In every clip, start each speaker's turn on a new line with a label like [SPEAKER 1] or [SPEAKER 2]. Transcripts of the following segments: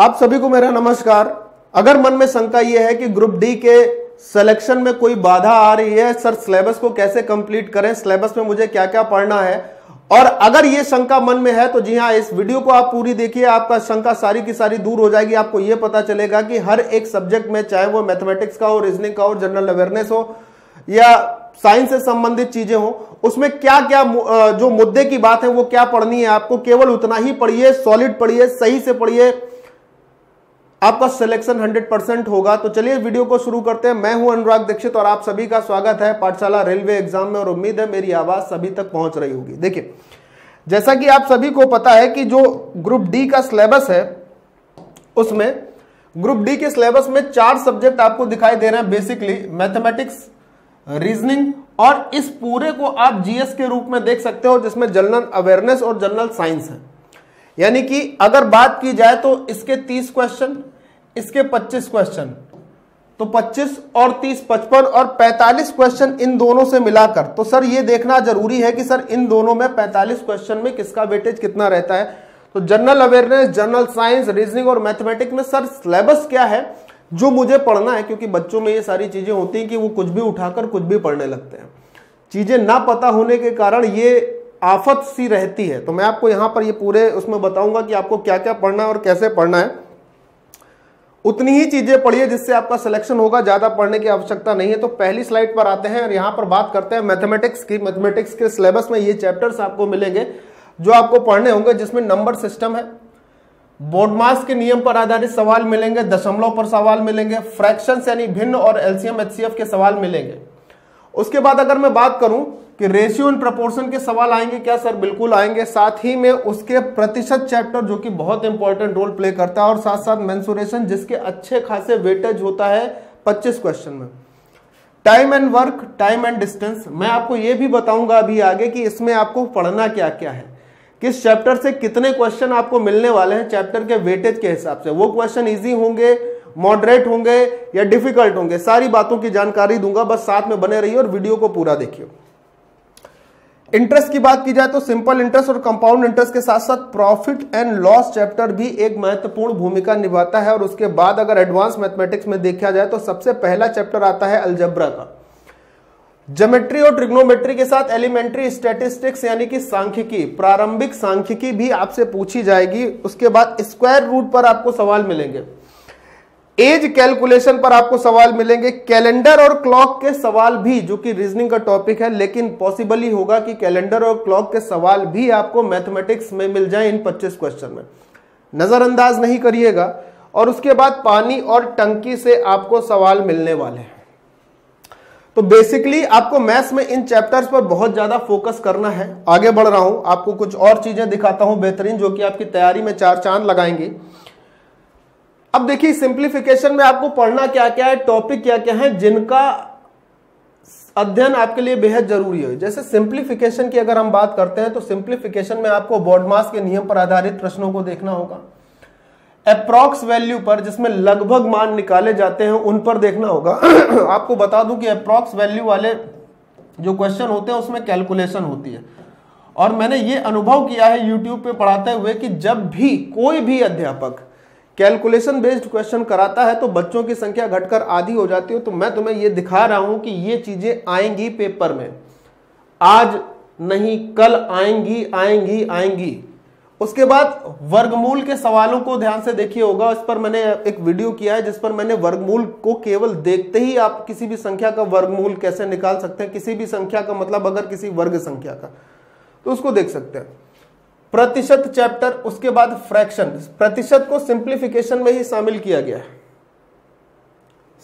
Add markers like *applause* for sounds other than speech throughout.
[SPEAKER 1] आप सभी को मेरा नमस्कार। अगर मन में शंका यह है कि ग्रुप डी के सिलेक्शन में कोई बाधा आ रही है, सर सिलेबस को कैसे कंप्लीट करें? सिलेबस में मुझे क्या क्या पढ़ना है? और अगर ये शंका मन में है तो जी हाँ इस वीडियो को आप पूरी देखिए, आपका शंका सारी की सारी दूर हो जाएगी, आपको ये पता चलेगा कि हर एक सब्जेक्ट में, चाहे वो मैथमेटिक्स का हो रीजनिंग का हो जनरल अवेयरनेस हो, या साइंस से संबंधित चीज़ें हो, उसमें क्या क्या जो मुद्दे की बात है, वो क्या पढ़नी है आपको, केवल उतना ही पढ़िए सॉलिड पढ़िए, सही से पढ़िए आपका सिलेक्शन 100 परसेंट होगा। तो चलिए वीडियो को शुरू करते हैं। मैं हूँ अनुराग दीक्षित और आप सभी का स्वागत है पाठशाला रेलवे एग्ज़ाम में और उम्मीद है मेरी आवाज़ सभी तक पहुँच रही होगी। देखिए, जैसा कि आप सभी को पता है कि जो ग्रुप डी का सिलेबस है, उसमें ग्रुप डी के सिलेबस में चार सब्जेक्ट आपको दिखाई दे रहे हैं बेसिकली मैथमेटिक्स रीजनिंग और इस पूरे को आप जीएस के रूप में देख सकते हो, जिसमें जनरल अवेयरनेस और जनरल साइंस है। यानी कि अगर बात की जाए तो इसके 30 क्वेश्चन इसके 25 क्वेश्चन तो 25 और 30 55 और 45 क्वेश्चन इन दोनों से मिलाकर तो सर ये देखना ज़रूरी है कि सर इन दोनों में 45 क्वेश्चन में किसका वेटेज कितना रहता है। तो general awareness general science reasoning और मैथमेटिक्स में सर सिलेबस क्या है, जो मुझे पढ़ना है, क्योंकि बच्चों में ये सारी चीज़ें होती हैं कि वो कुछ भी उठाकर कुछ भी पढ़ने लगते हैं। चीज़ें ना पता होने के कारण ये आफत सी रहती है। तो मैं आपको यहाँ पर ये पूरे उसमें बताऊँगा कि आपको क्या क्या पढ़ना है और कैसे पढ़ना है। उतनी ही चीज़ें पढ़िए जिससे आपका सिलेक्शन होगा, ज़्यादा पढ़ने की आवश्यकता नहीं है। तो पहली स्लाइड पर आते हैं और यहाँ पर बात करते हैं मैथमेटिक्स की। मैथमेटिक्स के सिलेबस में ये चैप्टर्स आपको मिलेंगे, जो आपको पढ़ने होंगे, जिसमें नंबर सिस्टम है। बोर्डमास के नियम पर आधारित सवाल मिलेंगे, दशमलव पर सवाल मिलेंगे फ्रैक्शन यानी भिन्न और एलसीएम एचसीएफ के सवाल मिलेंगे। उसके बाद अगर मैं बात करूँ कि रेशियो एंड प्रपोर्शन के सवाल आएँगे क्या सर बिल्कुल आएँगे। साथ ही में उसके प्रतिशत चैप्टर जो कि बहुत इंपॉर्टेंट रोल प्ले करता है और साथ साथ मेंसुरेशन जिसके अच्छे खासे वेटेज होता है 25 क्वेश्चन में। Time and work time and distance मैं आपको यह भी बताऊँगा अभी आगे कि इसमें आपको पढ़ना क्या क्या है। किस चैप्टर से कितने क्वेश्चन आपको मिलने वाले हैं चैप्टर के वेटेज के हिसाब से। वो क्वेश्चन ईजी होंगे मॉडरेट होंगे या डिफ़िकल्ट होंगे। सारी बातों की जानकारी दूँगा, बस साथ में बने रहिए और वीडियो को पूरा देखिए। इंटरेस्ट की बात की जाए तो सिंपल इंटरेस्ट और कंपाउंड इंटरेस्ट के साथ साथ प्रॉफिट एंड लॉस चैप्टर भी एक महत्वपूर्ण भूमिका निभाता है और उसके बाद अगर एडवांस मैथमेटिक्स में देखा जाए तो सबसे पहला चैप्टर आता है अल्जब्रा का। ज्योमेट्री और ट्रिग्नोमेट्री के साथ एलिमेंट्री स्टैटिस्टिक्स यानी कि सांख्यिकी, प्रारंभिक सांख्यिकी भी आपसे पूछी जाएगी। उसके बाद स्क्वायर रूट पर आपको सवाल मिलेंगे। एज कैलकुलेशन पर आपको सवाल मिलेंगे। कैलेंडर और क्लॉक के सवाल भी, जो कि रीजनिंग का टॉपिक है, लेकिन पॉसिबल ही होगा कि कैलेंडर और क्लॉक के सवाल भी आपको मैथमेटिक्स में मिल जाए इन 25 क्वेश्चन में। नजरअंदाज नहीं करिएगा, और उसके बाद पानी और टंकी से आपको सवाल मिलने वाले हैं। तो बेसिकली आपको मैथ्स में इन चैप्टर्स पर बहुत ज़्यादा फोकस करना है। आगे बढ़ रहा हूँ, आपको कुछ और चीज़ें दिखाता हूँ बेहतरीन, जो कि आपकी तैयारी में चार चाँद लगाएँगे। अब देखिए सिंप्लीफिकेशन में आपको पढ़ना क्या क्या है टॉपिक क्या क्या है, जिनका अध्ययन आपके लिए बेहद ज़रूरी है। जैसे सिंप्लीफिकेशन की अगर हम बात करते हैं तो सिंप्लीफिकेशन में आपको बॉडमास के नियम पर आधारित प्रश्नों को देखना होगा। अप्रॉक्स वैल्यू पर, जिसमें लगभग मान निकाले जाते हैं, उन पर देखना होगा। *clears throat* आपको बता दूँ कि अप्रॉक्स वैल्यू वाले जो क्वेश्चन होते हैं, उसमें कैलकुलेशन होती है। और मैंने ये अनुभव किया है यूट्यूब पे पढ़ाते हुए कि जब भी कोई भी अध्यापक कैलकुलेशन बेस्ड क्वेश्चन कराता है तो बच्चों की संख्या घटकर आधी हो जाती है। तो मैं तुम्हें ये दिखा रहा हूँ कि ये चीज़ें आएँगी पेपर में। आज नहीं, कल आएँगी आएँगी आएँगी। उसके बाद वर्गमूल के सवालों को ध्यान से देखिए होगा। इस पर मैंने एक वीडियो किया है जिस पर मैंने वर्गमूल को केवल देखते ही आप किसी भी संख्या का वर्गमूल कैसे निकाल सकते हैं। किसी भी संख्या का मतलब अगर किसी वर्ग संख्या का तो उसको देख सकते हैं। प्रतिशत चैप्टर, उसके बाद फ्रैक्शन। प्रतिशत को सिंप्लीफिकेशन में ही शामिल किया गया है।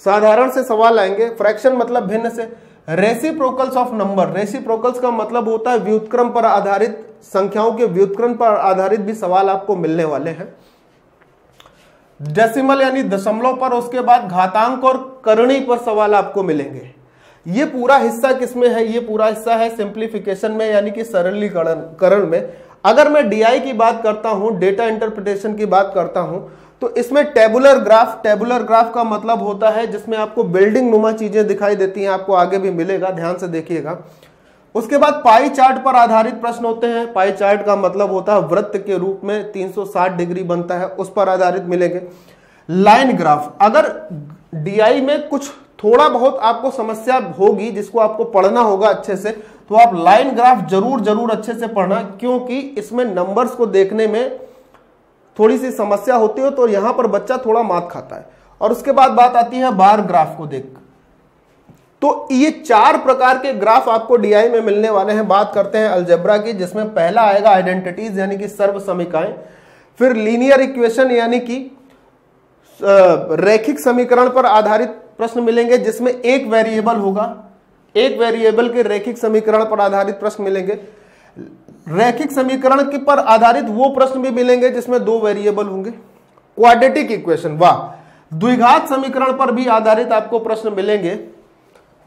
[SPEAKER 1] साधारण से सवाल आएँगे फ्रैक्शन मतलब भिन्न से। Reciprocals of number. रेसिप्रोकल्स का मतलब होता है व्युतक्रम पर आधारित, संख्याओं के व्युतक्रम पर आधारित भी सवाल आपको मिलने वाले हैं। डेसिमल यानी दशमलव पर, उसके बाद घातांक और करणी पर सवाल आपको मिलेंगे। ये पूरा हिस्सा किसमें है? ये पूरा हिस्सा है सिंप्लीफिकेशन में, यानी कि सरलीकरण करण में। अगर मैं डीआई की बात करता हूँ डेटा इंटरप्रिटेशन की बात करता हूँ तो इसमें टेबुलर ग्राफ टेबुलर ग्राफ का मतलब होता है जिसमें आपको बिल्डिंग नुमा चीज़ें दिखाई देती हैं, आपको आगे भी मिलेगा, ध्यान से देखिएगा। उसके बाद पाई चार्ट पर आधारित प्रश्न होते हैं। पाई चार्ट का मतलब होता है वृत्त के रूप में 360 डिग्री बनता है, उस पर आधारित मिलेंगे। लाइन ग्राफ अगर डीआई में कुछ थोड़ा बहुत आपको समस्या होगी, जिसको आपको पढ़ना होगा अच्छे से तो आप लाइन ग्राफ ज़रूर ज़रूर अच्छे से पढ़ना, क्योंकि इसमें नंबर्स को देखने में थोड़ी सी समस्या होती है तो यहाँ पर बच्चा थोड़ा मात खाता है। और उसके बाद बात आती है बार ग्राफ को देख। तो ये चार प्रकार के ग्राफ आपको डीआई में मिलने वाले हैं। बात करते हैं अलजेब्रा की, जिसमें पहला आएगा आइडेंटिटीज यानी कि सर्व समीकाएँ फिर लीनियर इक्वेशन यानी कि रैखिक समीकरण पर आधारित प्रश्न मिलेंगे, जिसमें एक वेरिएबल होगा। एक वेरिएबल के रैखिक समीकरण पर आधारित प्रश्न मिलेंगे। रैखिक समीकरण के पर आधारित वो प्रश्न भी मिलेंगे जिसमें दो वेरिएबल होंगे। क्वाड्रेटिक इक्वेशन वाह। द्विघात समीकरण पर भी आधारित आपको प्रश्न मिलेंगे।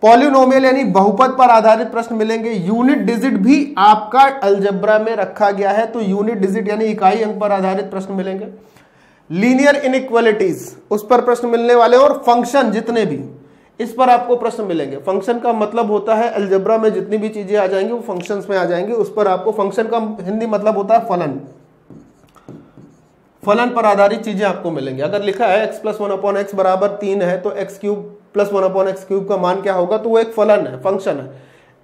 [SPEAKER 1] पॉलिनोमियल यानी बहुपद पर आधारित प्रश्न मिलेंगे। यूनिट डिजिट भी आपका अलजब्रा में रखा गया है तो यूनिट डिजिट यानी इकाई अंक पर आधारित प्रश्न मिलेंगे। लीनियर इनइक्वालिटीज उस पर प्रश्न मिलने वाले और फ़ंक्शन जितने भी। इस पर आपको प्रश्न मिलेंगे। फ़ंक्शन का मतलब होता है अलजब्रा में जितनी भी चीज़ें आ जाएँगी, वो फ़ंक्शंस में आ जाएँगी। उस पर आपको फ़ंक्शन का हिंदी मतलब होता है फलन। फलन पर आधारित चीज़ें आपको मिलेंगी। अगर लिखा है X plus one upon X बराबर तीन है तो X cube plus one upon X cube का मान क्या होगा? तो वो एक फलन है फ़ंक्शन है।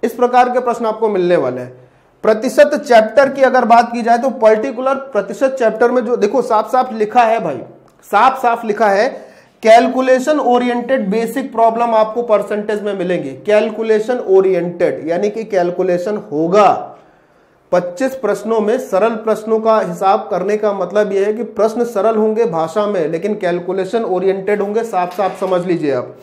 [SPEAKER 1] इस प्रकार के प्रश्न आपको मिलने वाले हैं। प्रतिशत चैप्टर की अगर बात की जाए तो पर्टिकुलर प्रतिशत चैप्टर में जो, देखो साफ़ साफ़ लिखा है भाई। साफ़ साफ़ लिखा है कैलकुलेशन ओरिएंटेड बेसिक प्रॉब्लम आपको परसेंटेज में मिलेंगे। कैलकुलेशन ओरिएंटेड, यानी कि कैलकुलेशन होगा। 25 प्रश्नों में सरल प्रश्नों का हिसाब करने का मतलब यह है कि प्रश्न सरल होंगे भाषा में, लेकिन कैलकुलेशन ओरिएंटेड होंगे साफ़ साफ़ समझ लीजिए आप।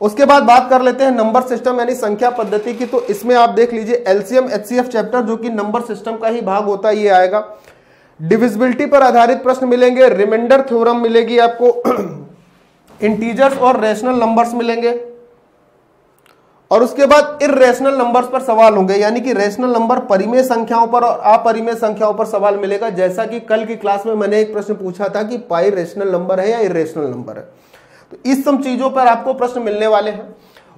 [SPEAKER 1] उसके बाद बात कर लेते हैं नंबर सिस्टम, यानी संख्या पद्धति की। तो इसमें आप देख लीजिए, एलसीएम, एचसीएफ चैप्टर, जो कि नंबर सिस्टम का ही भाग होता है, ये आएगा। डिविजिबिलिटी पर आधारित प्रश्न मिलेंगे रिमाइंडर थ्योरम मिलेगी आपको। इंटीजर्स और रेशनल नंबर्स मिलेंगे। और उसके बाद इरेशनल नंबर्स पर सवाल होंगे, यानी कि रेशनल नंबर परिमेय संख्याओं पर और अपरिमेय संख्याओं पर सवाल मिलेगा। जैसा कि कल की क्लास में मैंने एक प्रश्न पूछा था कि पाई रेशनल नंबर है या इरेशनल नंबर है। तो इस सब चीज़ों पर आपको प्रश्न मिलने वाले हैं।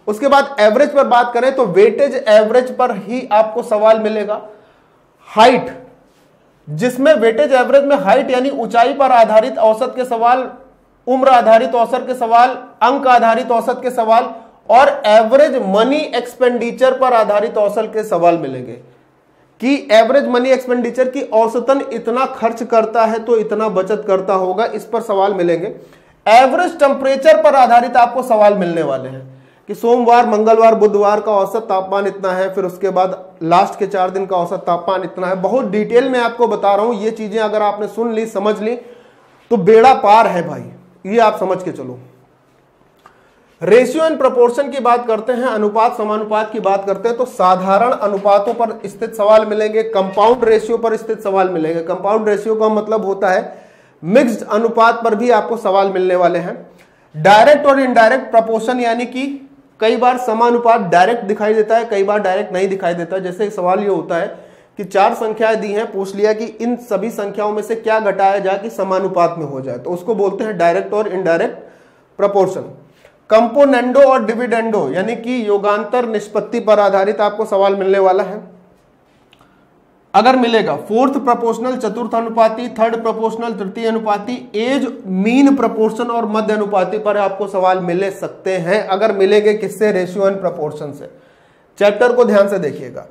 [SPEAKER 1] उसके बाद एवरेज पर बात करें तो वेटेज एवरेज पर ही आपको सवाल मिलेगा। हाइट जिसमें वेटेज एवरेज में हाइट यानी ऊंचाई पर आधारित औसत के सवाल उम्र आधारित औसत के सवाल, अंक आधारित औसत के सवाल और एवरेज मनी एक्सपेंडिचर पर आधारित औसत के सवाल मिलेंगे। कि एवरेज मनी एक्सपेंडिचर की औसतन इतना खर्च करता है तो इतना बचत करता होगा, इस पर सवाल मिलेंगे। एवरेज टेम्परेचर पर आधारित आपको सवाल मिलने वाले हैं कि सोमवार, मंगलवार, बुधवार का औसत तापमान इतना है, फिर उसके बाद लास्ट के चार दिन का औसत तापमान इतना है। बहुत डिटेल में आपको बता रहा हूँ, ये चीज़ें अगर आपने सुन ली, समझ ली तो बेड़ा पार है भाई। ये आप समझ के चलो। रेशियो एंड प्रोपोर्शन की बात करते हैं, अनुपात, समानुपात की बात करते हैं तो साधारण अनुपातों पर स्थित सवाल मिलेंगे कंपाउंड रेशियो पर स्थित सवाल मिलेंगे। कंपाउंड रेशियो का मतलब होता है मिक्स्ड अनुपात पर भी आपको सवाल मिलने वाले हैं। डायरेक्ट और इनडायरेक्ट प्रपोर्शन यानी कि कई बार समानुपात डायरेक्ट दिखाई देता है, कई बार डायरेक्ट नहीं दिखाई देता। जैसे सवाल ये होता है कि चार संख्याएँ दी हैं, पूछ लिया कि इन सभी संख्याओं में से क्या घटाया जाए कि समानुपात में हो जाए। तो उसको बोलते हैं डायरेक्ट और इनडायरेक्ट प्रपोर्शन कंपोनेंडो और डिविडेंडो यानी कि योगांतर निष्पत्ति पर आधारित आपको सवाल मिलने वाला है। अगर मिलेगा फोर्थ प्रपोर्शनल चतुर्थ अनुपाति थर्ड प्रपोर्शनल तृतीय अनुपाति एज मीन प्रपोर्शन और मध्य अनुपाति पर आपको सवाल मिले सकते हैं। अगर मिलेंगे, किससे? रेशियो एंड प्रपोर्शन से। चैप्टर को ध्यान से देखिएगा।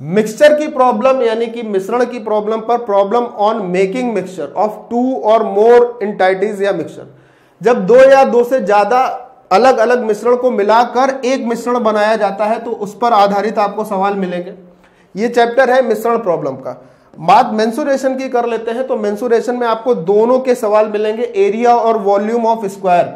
[SPEAKER 1] मिक्सचर की प्रॉब्लम यानी कि मिश्रण की प्रॉब्लम पर problem on making mixture of two और मोर इंटाइटीज या मिक्सचर जब दो या दो से ज़्यादा अलग अलग मिश्रण को मिलाकर एक मिश्रण बनाया जाता है तो उस पर आधारित आपको सवाल मिलेंगे। ये चैप्टर है मिश्रण प्रॉब्लम का। बात मेंसुरेशन की कर लेते हैं तो मेंसुरेशन में आपको दोनों के सवाल मिलेंगे एरिया और वॉल्यूम ऑफ़ स्क्वायर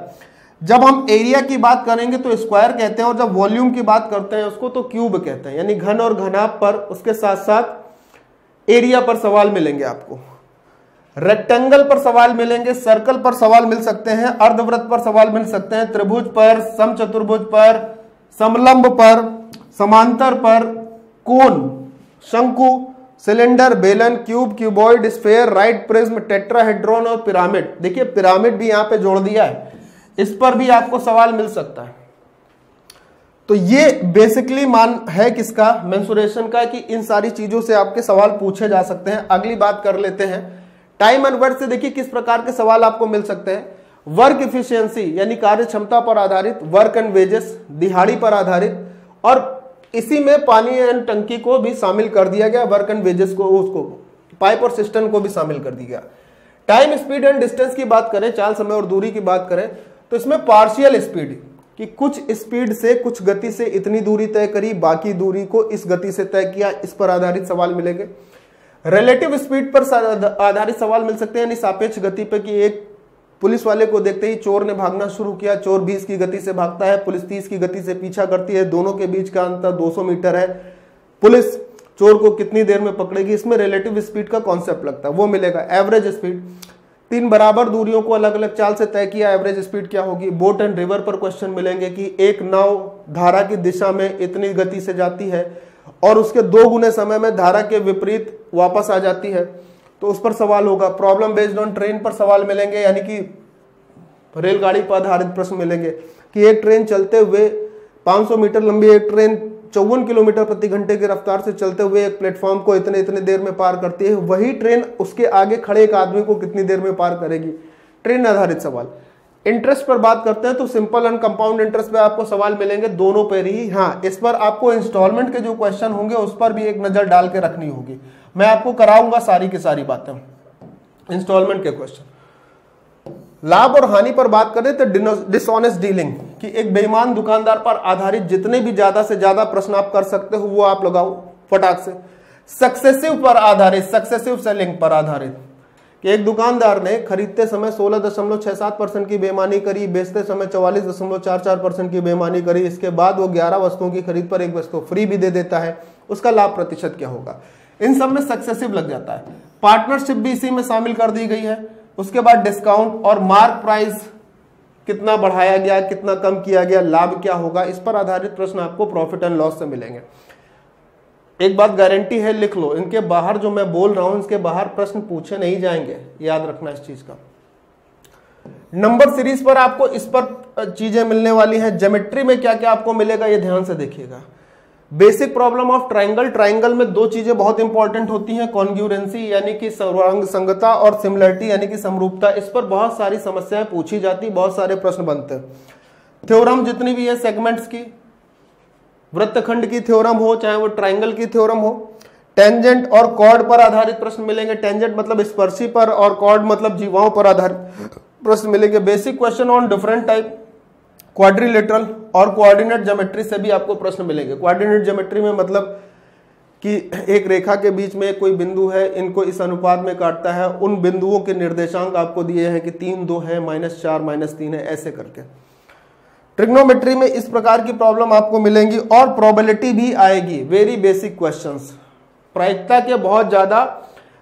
[SPEAKER 1] जब हम एरिया की बात करेंगे तो स्क्वायर कहते हैं और जब वॉल्यूम की बात करते हैं उसको तो क्यूब कहते हैं, यानी घन और घनाप पर उसके साथ साथ एरिया पर सवाल मिलेंगे आपको। रेक्टेंगल पर सवाल मिलेंगे सर्कल पर सवाल मिल सकते हैं, अर्धवृत्त पर सवाल मिल सकते हैं, त्रिभुज पर, समचतुर्भुज पर, समलंब पर, समांतर पर कोन शंकु सिलेंडर बेलन cube cuboid sphere right prism tetrahedron और पिरामिड देखिए पिरामिड भी यहाँ पे जोड़ दिया है। इस पर भी आपको सवाल मिल सकता है। तो ये बेसिकली मान है किसका? मेंसुरेशन का कि इन सारी चीज़ों से आपके सवाल पूछे जा सकते हैं। अगली बात कर लेते हैं। टाइम एंड वर्क से देखिए किस प्रकार के सवाल आपको मिल सकते हैं। वर्क इफिशियंसी यानी कार्य क्षमता पर आधारित वर्क एंड वेजेस दिहाड़ी पर आधारित, और इसी में पानी एंड टंकी को भी शामिल कर दिया गया वर्क एंड वेजेस को, उसको पाइप और सिस्टम को भी शामिल कर दिया गया। टाइम स्पीड एंड डिस्टेंस की बात करें, चाल समय और दूरी की बात करें तो इसमें पार्शियल स्पीड कि कुछ स्पीड से, कुछ गति से इतनी दूरी तय करी, बाकी दूरी को इस गति से तय किया, इस पर आधारित सवाल मिलेंगे। रिलेटिव स्पीड पर आधारित सवाल मिल सकते हैं, यानी सापेक्ष गति पर कि एक पुलिस वाले को देखते ही चोर ने भागना शुरू किया, चोर 20 की गति से भागता है, पुलिस 30 की गति से पीछा करती है, दोनों के बीच का अंतर 200 मीटर है। पुलिस चोर को कितनी देर में पकड़ेगी, इसमें रिलेटिव स्पीड का कॉन्सेप्ट लगता है, वो मिलेगा। एवरेज स्पीड तीन बराबर दूरियों को अलग अलग चाल से तय किया एवरेज स्पीड क्या होगी? बोट एंड रिवर पर क्वेश्चन मिलेंगे कि एक नाव धारा की दिशा में इतनी गति से जाती है और उसके दो गुने समय में धारा के विपरीत वापस आ जाती है। तो उस पर सवाल होगा। प्रॉब्लम बेस्ड ऑन ट्रेन पर सवाल मिलेंगे, यानी कि रेलगाड़ी पर आधारित प्रश्न मिलेंगे कि एक ट्रेन चलते हुए 500 मीटर लंबी एक ट्रेन चौवन किलोमीटर प्रति घंटे की रफ्तार से चलते हुए एक प्लेटफॉर्म को इतने इतने देर में पार करती है। वही ट्रेन उसके आगे खड़े एक आदमी को कितनी देर में पार करेगी? ट्रेन आधारित सवाल। इंटरेस्ट पर बात करते हैं तो सिंपल एंड कंपाउंड इंटरेस्ट पे आपको सवाल मिलेंगे दोनों पर ही। हाँ इस पर आपको इंस्टॉलमेंट के जो क्वेश्चन होंगे उस पर भी एक नज़र डाल के रखनी होगी। मैं आपको कराऊँगा सारी की सारी बातें। इंस्टॉलमेंट के क्वेश्चन। लाभ और हानि पर बात करें तो डिसऑनेस्ट डीलिंग कि एक बेईमान दुकानदार पर आधारित जितने भी ज़्यादा से ज़्यादा प्रश्न आप कर सकते हो, वो आप लगाओ फटाक से। सक्सेसिव पर आधारित सक्सेसिव सेलिंग पर आधारित, कि एक दुकानदार ने खरीदते समय सोलह दशमलव छह सात परसेंट की बेमानी करी, बेचते समय चौवालीस दशमलव चार चार परसेंट की बेमानी करी, इसके बाद वो ग्यारह वस्तुओं की खरीद पर एक वस्तु फ्री भी दे देता है, उसका लाभ प्रतिशत क्या होगा? इन सब में सक्सेसिव लग जाता है। पार्टनरशिप भी इसी में शामिल कर दी गई है। उसके बाद डिस्काउंट और मार्क प्राइस कितना बढ़ाया गया, कितना कम किया गया, लाभ क्या होगा, इस पर आधारित प्रश्न आपको प्रॉफिट एंड लॉस से मिलेंगे। एक बात गारंटी है, लिख लो। इनके बाहर जो मैं बोल रहा हूँ, इसके बाहर प्रश्न पूछे नहीं जाएँगे। याद रखना इस चीज़ का। नंबर सीरीज़ पर आपको इस पर चीज़ें मिलने वाली हैं। ज्योमेट्री में क्या क्या आपको मिलेगा, ये ध्यान से देखिएगा। Basic problem of triangle triangle में दो चीज़ें बहुत इंपॉर्टेंट होती हैं, कॉन्ग्यूरेंसी, यानी कि संगता और सिमिलरिटी, यानी कि समरूपता। इस पर बहुत सारी समस्याएँ पूछी जाती, बहुत सारे प्रश्न बनते। हैं थ्योरम जितनी भी है सेगमेंट्स की, वृत्तखंड की थ्योरम हो, चाहे वो ट्राइंगल की थ्योरम हो टेंजेंट और कॉर्ड पर आधारित प्रश्न मिलेंगे। टेंजेंट मतलब स्पर्शी पर और कॉर्ड मतलब जीवाओं पर आधारित प्रश्न मिलेंगे। Basic question on different type quadrilateral और कोऑर्डिनेट ज्योमेट्री से भी आपको प्रश्न मिलेंगे। कोऑर्डिनेट ज्योमेट्री में मतलब कि एक रेखा के बीच में कोई बिंदु है, इनको इस अनुपात में काटता है, उन बिंदुओं के निर्देशांक आपको दिए हैं कि तीन, दो है, माइनस चार, माइनस तीन है, ऐसे करके। ट्रिग्नोमेट्री में इस प्रकार की प्रॉब्लम आपको मिलेंगी और प्रोबेबिलिटी भी आएगी। वेरी बेसिक क्वेश्चंस प्रायिकता के बहुत ज़्यादा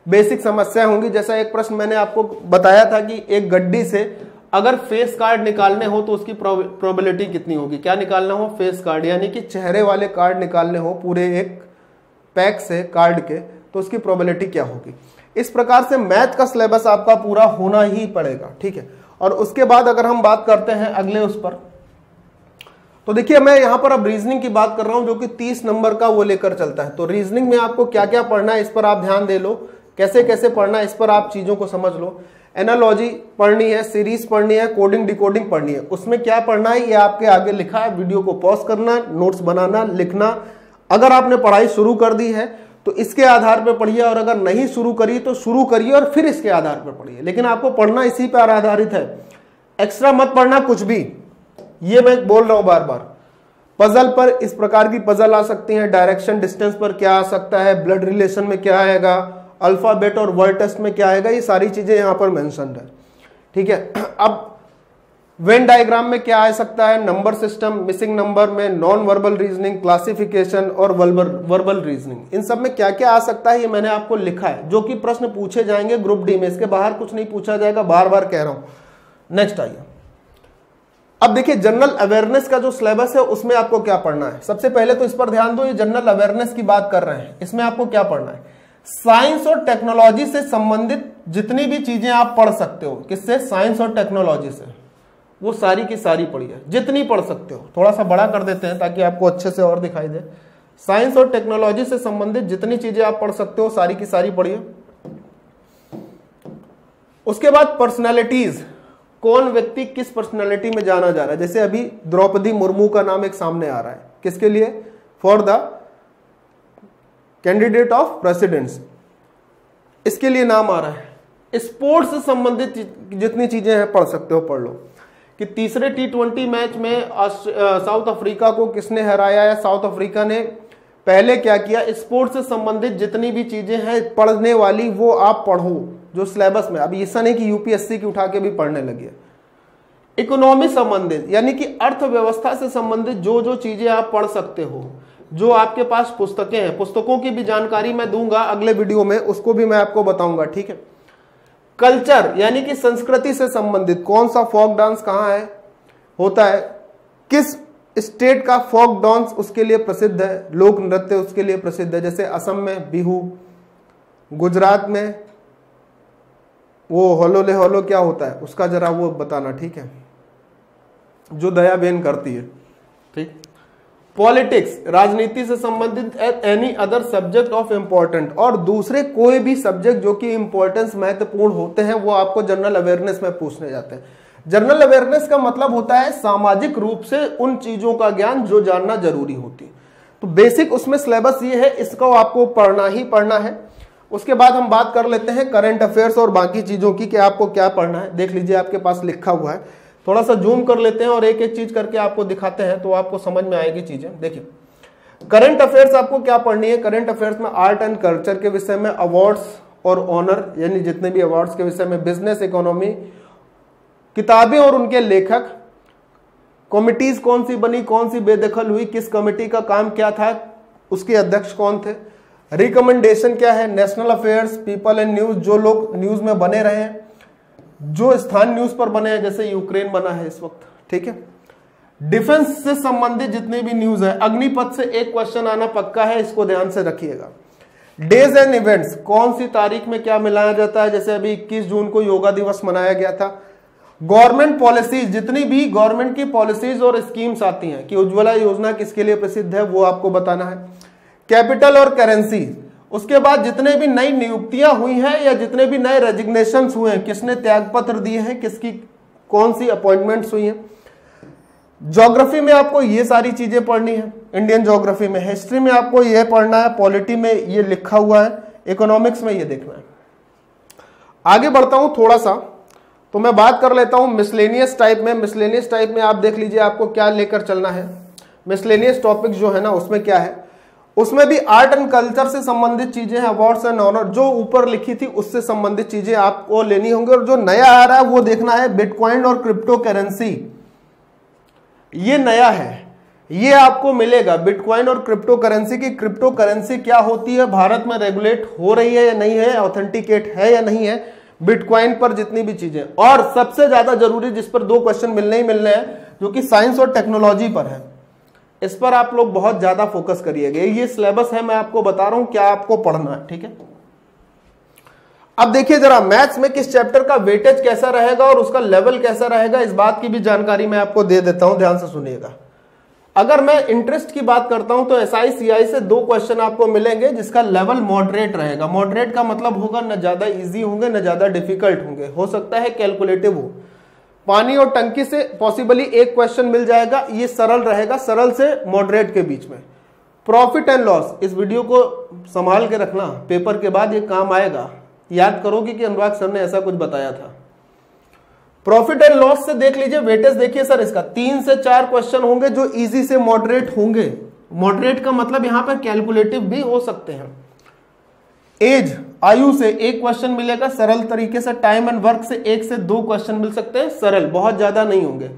[SPEAKER 1] बेसिक समस्या होंगी। जैसा एक प्रश्न मैंने आपको बताया था कि एक गड्डी से अगर फेस कार्ड निकालने हो तो उसकी प्रोबेबिलिटी कितनी होगी? क्या निकालना हो? फेस कार्ड यानी कि चेहरे वाले कार्ड निकालने हो पूरे एक पैक से कार्ड के तो उसकी प्रोबेबिलिटी क्या होगी? इस प्रकार से मैथ का सिलेबस आपका पूरा होना ही पड़ेगा, ठीक है? और उसके बाद अगर हम बात करते हैं अगले उस पर तो देखिए मैं यहाँ पर अब रीजनिंग की बात कर रहा हूँ जो कि 30 नंबर का वो लेकर चलता है। तो रीजनिंग में आपको क्या क्या पढ़ना है, इस पर आप ध्यान दे लो। कैसे कैसे पढ़ना है, इस पर आप चीज़ों को समझ लो। एनालॉजी पढ़नी है, सीरीज़ पढ़नी है, कोडिंग, डिकोडिंग पढ़नी है। उसमें क्या पढ़ना है, ये आपके आगे लिखा है। वीडियो को पॉज करना, नोट्स बनाना, लिखना। अगर आपने पढ़ाई शुरू कर दी है तो इसके आधार पर पढ़िए, और अगर नहीं शुरू करी तो शुरू करिए और फिर इसके आधार पर पढ़िए। लेकिन आपको पढ़ना इसी पर आधारित है। एक्स्ट्रा मत पढ़ना कुछ भी। ये मैं बोल रहा हूँ बार बार पजल पर इस प्रकार की पजल आ सकती है। डायरेक्शन डिस्टेंस पर क्या आ सकता है? ब्लड रिलेशन में क्या आएगा? अल्फ़ाबेट और वर्ड टेस्ट में क्या आएगा? ये सारी चीज़ें यहाँ पर मेंशन है। ठीक है? *clears throat* अब वेन डायग्राम में क्या आ सकता है? नंबर सिस्टम मिसिंग नंबर में नॉन वर्बल रीजनिंग क्लासिफिकेशन और वर्बल रीजनिंग इन सब में क्या क्या आ सकता है ये मैंने आपको लिखा है। जो कि प्रश्न पूछे जाएँगे ग्रुप डी में। इसके बाहर कुछ नहीं पूछा जाएगा बार बार कह रहा हूँ। नेक्स्ट आइए। अब देखिए जनरल अवेयरनेस का जो सिलेबस है, उसमें आपको क्या पढ़ना है? सबसे पहले तो इस पर ध्यान दो, ये जनरल अवेयरनेस की बात कर रहे हैं। इसमें आपको क्या पढ़ना है? साइंस और टेक्नोलॉजी से संबंधित जितनी भी चीज़ें आप पढ़ सकते हो, किससे? साइंस और टेक्नोलॉजी से। वो सारी की सारी पढ़िए जितनी पढ़ सकते हो। थोड़ा सा बड़ा कर देते हैं ताकि आपको अच्छे से और दिखाई दे। साइंस और टेक्नोलॉजी से संबंधित जितनी चीज़ें आप पढ़ सकते हो, सारी की सारी पढ़िए। उसके बाद पर्सनैलिटीज कौन व्यक्ति किस पर्सनैलिटी में जाना जा रहा है? जैसे अभी द्रौपदी मुर्मू का नाम एक सामने आ रहा है। किसके लिए? For the candidate of presidents इसके लिए नाम आ रहा है। स्पोर्ट्स से संबंधित जितनी चीज़ें हैं, पढ़ सकते हो, पढ़ लो। कि तीसरे टी ट्वेंटी मैच में साउथ अफ्रीका को किसने हराया या साउथ अफ्रीका ने पहले क्या किया? स्पोर्ट्स से संबंधित जितनी भी चीज़ें हैं, पढ़ने वाली, वो आप पढ़ो, जो सिलेबस में। अभी ऐसा नहीं कि यूपीएससी की उठा के भी पढ़ने लगी। इकोनॉमी संबंधित, यानी कि अर्थव्यवस्था से संबंधित जो जो चीज़ें आप पढ़ सकते हो। जो आपके पास पुस्तकें हैं, पुस्तकों की भी जानकारी मैं दूँगा अगले वीडियो में, उसको भी मैं आपको बताऊँगा, ठीक है? कल्चर, यानी कि संस्कृति से संबंधित, कौन सा फोक डांस कहाँ है, होता है, किस स्टेट का फोक डांस उसके लिए प्रसिद्ध है, लोक नृत्य उसके लिए प्रसिद्ध है, जैसे असम में बिहू, गुजरात में वो होलोले होलो क्या होता है, उसका जरा वो बताना, ठीक है? जो दया बेन करती है। ठीक। पॉलिटिक्स, राजनीति से संबंधित any other subject of important और दूसरे कोई भी सब्जेक्ट जो कि इंपॉर्टेंस महत्वपूर्ण होते हैं, वो आपको जनरल अवेयरनेस में पूछने जाते हैं। जनरल अवेयरनेस का मतलब होता है सामाजिक रूप से उन चीज़ों का ज्ञान जो जानना ज़रूरी होती है। तो बेसिक उसमें सिलेबस ये है, इसको आपको पढ़ना ही पढ़ना है। उसके बाद हम बात कर लेते हैं करंट अफेयर्स और बाकी चीज़ों की कि आपको क्या पढ़ना है। देख लीजिए, आपके पास लिखा हुआ है। थोड़ा सा जूम कर लेते हैं और एक एक चीज़ करके आपको दिखाते हैं तो आपको समझ में आएगी चीज़ें। देखिए करंट अफेयर्स आपको क्या पढ़नी है? करंट अफेयर्स में आर्ट एंड कल्चर के विषय में अवार्ड्स और ऑनर यानी जितने भी अवार्ड्स के विषय में बिज़नेस इकोनॉमी किताबें और उनके लेखक कमिटीज कौन सी बनी, कौन सी बेदखल हुई, किस कमेटी का काम क्या था, उसके अध्यक्ष कौन थे रिकमेंडेशन क्या है national affairs people and news जो लोग न्यूज़ में बने रहे हैं जो स्थान न्यूज़ पर बने हैं, जैसे यूक्रेन बना है इस वक्त, ठीक है? डिफेंस से संबंधित जितने भी न्यूज़ है, अग्निपथ से एक क्वेश्चन आना पक्का है, इसको ध्यान से रखिएगा। डेज़ एंड इवेंट्स कौन सी तारीख में क्या मिलाया जाता है? जैसे अभी 21 जून को योगा दिवस मनाया गया था। गवर्नमेंट पॉलिसीज़ जितनी भी गवर्नमेंट की पॉलिसीज़ और स्कीम्स आती हैं, कि उज्ज्वला योजना किसके लिए प्रसिद्ध है, वो आपको बताना है। कैपिटल और करेंसी उसके बाद जितने भी नई नियुक्तियाँ हुई हैं या जितने भी नए रेजिग्नेशन हुए हैं, किसने त्याग पत्र दिए हैं, किसकी कौन सी अपॉइंटमेंट्स हुई हैं। ज्योग्राफी में आपको ये सारी चीज़ें पढ़नी है। इंडियन ज्योग्राफी में हिस्ट्री में आपको यह पढ़ना है पॉलिटी में ये लिखा हुआ है इकोनॉमिक्स में ये देखना है। आगे बढ़ता हूँ थोड़ा सा तो मैं बात कर लेता हूँ मिसलेनियस टाइप में। मिसलेनियस टाइप में आप देख लीजिए आपको क्या लेकर चलना है। मिसलेनियस टॉपिक जो है ना, उसमें क्या है? उसमें भी आर्ट एंड कल्चर से संबंधित चीज़ें हैं अवार्ड्स एंड ऑनर जो ऊपर लिखी थी उससे संबंधित चीज़ें आपको लेनी होंगी और जो नया आ रहा है वो देखना है बिटकॉइन और क्रिप्टो करेंसी ये नया है, ये आपको मिलेगा बिटकॉइन और क्रिप्टो करेंसी की। क्रिप्टो करेंसी क्या होती है? भारत में रेगुलेट हो रही है या नहीं है? ऑथेंटिकेट है या नहीं है? बिटकॉइन पर जितनी भी चीज़ें। और सबसे ज़्यादा ज़रूरी जिस पर दो क्वेश्चन मिलने ही मिलने हैं, जो कि साइंस और टेक्नोलॉजी पर है। इस पर आप लोग बहुत ज़्यादा फोकस करिएगा ये सिलेबस है, मैं आपको बता रहा हूँ क्या आपको पढ़ना है, ठीक है? अब देखिए जरा, मैथ्स में किस चैप्टर का वेटेज कैसा रहेगा और उसका लेवल कैसा रहेगा, इस बात की भी जानकारी मैं आपको दे देता हूँ, ध्यान से सुनिएगा। अगर मैं इंटरेस्ट की बात करता हूँ तो एस आई सी आई से दो क्वेश्चन आपको मिलेंगे, जिसका लेवल मॉडरेट रहेगा। मॉडरेट का मतलब होगा, न ज़्यादा इजी होंगे, न ज़्यादा डिफ़िकल्ट होंगे। हो सकता है कैलकुलेटिव हो। पानी और टंकी से पॉसिबली एक क्वेश्चन मिल जाएगा। ये सरल रहेगा, सरल से मॉडरेट के बीच में। प्रॉफिट एंड लॉस इस वीडियो को संभाल के रखना। पेपर के बाद ये काम आएगा। याद करोगे कि अनुराग सर ने ऐसा कुछ बताया था। प्रॉफिट एंड लॉस से देख लीजिए वेटेज देखिए सर इसका। तीन से चार क्वेश्चन होंगे जो इजी से मॉडरेट होंगे। मॉडरेट का मतलब यहाँ पर कैलकुलेटिव भी हो सकते हैं। एज, आयु से एक क्वेश्चन मिलेगा, सरल तरीके से टाइम एंड वर्क से एक से दो क्वेश्चन मिल सकते हैं, सरल, बहुत ज़्यादा नहीं होंगे।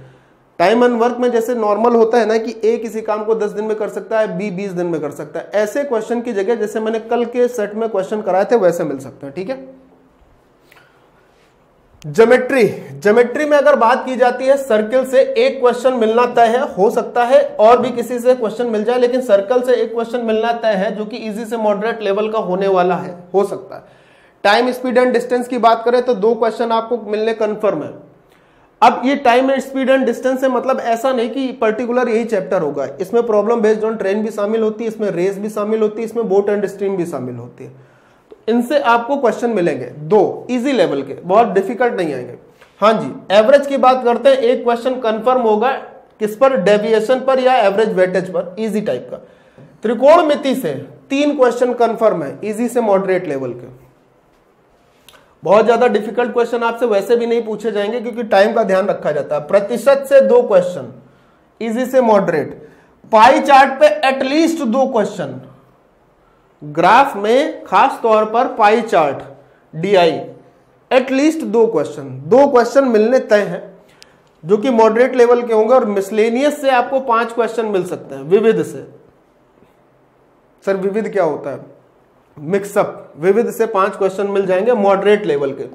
[SPEAKER 1] टाइम एंड वर्क में जैसे नॉर्मल होता है ना कि ए किसी काम को 10 दिन में कर सकता है बी 20 दिन में कर सकता है, ऐसे क्वेश्चन की जगह जैसे मैंने कल के सेट में क्वेश्चन कराए थे, वैसे मिल सकते हैं, ठीक है? ज्योमेट्री ज्योमेट्री में अगर बात की जाती है सर्कल से एक क्वेश्चन मिलना तय है, हो सकता है और भी किसी से क्वेश्चन मिल जाए, लेकिन सर्कल से एक क्वेश्चन मिलना तय है, जो कि इजी से मॉडरेट लेवल का होने वाला है, हो सकता है। टाइम स्पीड एंड डिस्टेंस की बात करें तो दो क्वेश्चन आपको मिलने कन्फर्म है। अब ये time and speed and distance है मतलब ऐसा नहीं कि पर्टिकुलर यही चैप्टर होगा। इसमें प्रॉब्लम बेस्ड ऑन ट्रेन भी शामिल होती है, इसमें रेस भी शामिल होती है, इसमें बोट एंड स्ट्रीम भी शामिल होती है। इनसे आपको क्वेश्चन मिलेंगे, दो इजी लेवल के, बहुत डिफ़िकल्ट नहीं आएँगे। हाँ जी एवरेज की बात करते हैं, एक क्वेश्चन कंफर्म होगा, किस पर? डेविएशन पर या एवरेज वेटेज पर? इजी टाइप का। त्रिकोण मिति से तीन क्वेश्चन कंफर्म है इजी से मॉडरेट लेवल के। बहुत ज़्यादा डिफ़िकल्ट क्वेश्चन आपसे वैसे भी नहीं पूछे जाएँगे, क्योंकि टाइम का ध्यान रखा जाता है। प्रतिशत से दो क्वेश्चन इजी से मॉडरेट पाई चार्ट पे एटलीस्ट दो क्वेश्चन ग्राफ में खास तौर पर pie chart DI at least दो क्वेश्चन दो क्वेश्चन मिलने तय हैं, जो कि मॉडरेट लेवल के होंगे और मिसलेनियस से आपको पाँच क्वेश्चन मिल सकते हैं, विविध से। सर विविध क्या होता है? मिक्सअप विविध से पाँच क्वेश्चन मिल जाएँगे मॉडरेट लेवल के।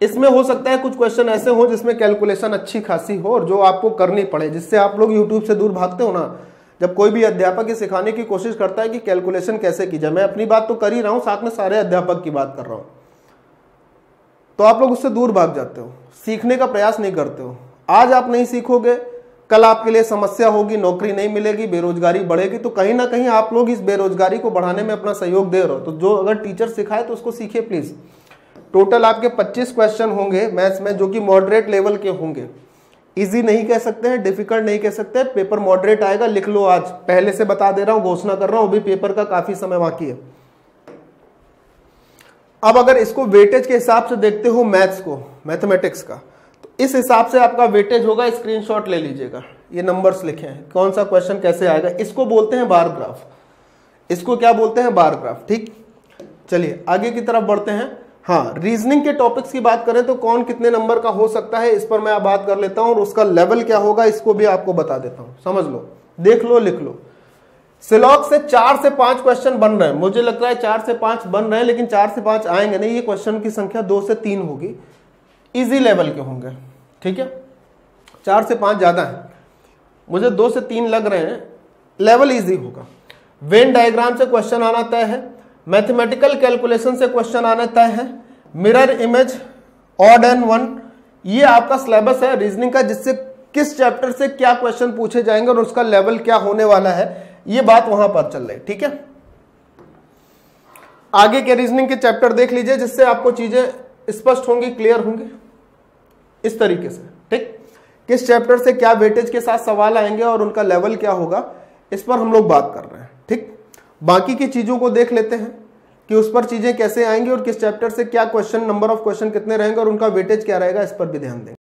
[SPEAKER 1] इसमें हो सकता है कुछ क्वेश्चन ऐसे हो जिसमें कैलकुलेशन अच्छी खासी हो और जो आपको करनी पड़े, जिससे आप लोग यूट्यूब से दूर भागते हो ना। जब कोई भी अध्यापक ये सिखाने की कोशिश करता है कि कैलकुलेशन कैसे की जाए, मैं अपनी बात तो कर ही रहा हूँ, साथ में सारे अध्यापक की बात कर रहा हूँ। तो आप लोग उससे दूर भाग जाते हो, सीखने का प्रयास नहीं करते हो। आज आप नहीं सीखोगे, कल आपके लिए समस्या होगी, नौकरी नहीं मिलेगी, बेरोजगारी बढ़ेगी तो कहीं ना कहीं आप लोग इस बेरोजगारी को बढ़ाने में अपना सहयोग दे रहे हो। तो जो अगर टीचर सिखाए तो उसको सीखिए प्लीज़ टोटल आपके 25 क्वेश्चन होंगे मैथ्स में, जो कि मॉडरेट लेवल के होंगे। इजी नहीं कह सकते हैं डिफ़िकल्ट नहीं कह सकते पेपर मॉडरेट आएगा, लिख लो आज। पहले से बता दे रहा हूँ, घोषणा कर रहा हूँ, अभी पेपर का काफ़ी समय बाकी है। अब अगर इसको वेटेज के हिसाब से देखते हो मैथ्स को मैथमेटिक्स का तो इस हिसाब से आपका वेटेज होगा स्क्रीनशॉट ले लीजिएगा। ये नंबर्स लिखे हैं। कौन सा क्वेश्चन कैसे आएगा? इसको बोलते हैं बार ग्राफ इसको क्या बोलते हैं? बार ग्राफ ठीक? चलिए, आगे की तरफ़ बढ़ते हैं। हाँ रीजनिंग के टॉपिक्स की बात करें तो कौन कितने नंबर का हो सकता है, इस पर मैं बात कर लेता हूँ और उसका लेवल क्या होगा, इसको भी आपको बता देता हूँ। समझ लो, देख लो, लिख लो। सिलॉक से चार से पाँच क्वेश्चन बन रहे हैं। मुझे लगता है चार से पाँच बन रहे हैं, लेकिन चार से पाँच आएँगे नहीं, ये क्वेश्चन की संख्या दो से तीन होगी। इजी लेवल के होंगे, ठीक है? चार से पाँच ज़्यादा है। मुझे दो से तीन लग रहे हैं लेवल इजी होगा। वेन डायग्राम से क्वेश्चन आना तय है। मैथमेटिकल कैलकुलेशन से क्वेश्चन आने तय है। Mirror image odd and one ये आपका सिलेबस है रीजनिंग का, जिससे किस चैप्टर से क्या क्वेश्चन पूछे जाएँगे और उसका लेवल क्या होने वाला है, ये बात वहाँ पर चल रही ठीक है? आगे के रीजनिंग के चैप्टर देख लीजिए, जिससे आपको चीज़ें स्पष्ट होंगी क्लियर होंगी। इस तरीके से, ठीक? किस चैप्टर से क्या वेटेज के साथ सवाल आएँगे और उनका लेवल क्या होगा, इस पर हम लोग बात कर रहे हैं। बाकी की चीज़ों को देख लेते हैं कि उस पर चीज़ें कैसे आएँगी और किस चैप्टर से क्या क्वेश्चन नंबर ऑफ़ क्वेश्चन कितने रहेंगे और उनका वेटेज क्या रहेगा, इस पर भी ध्यान देंगे।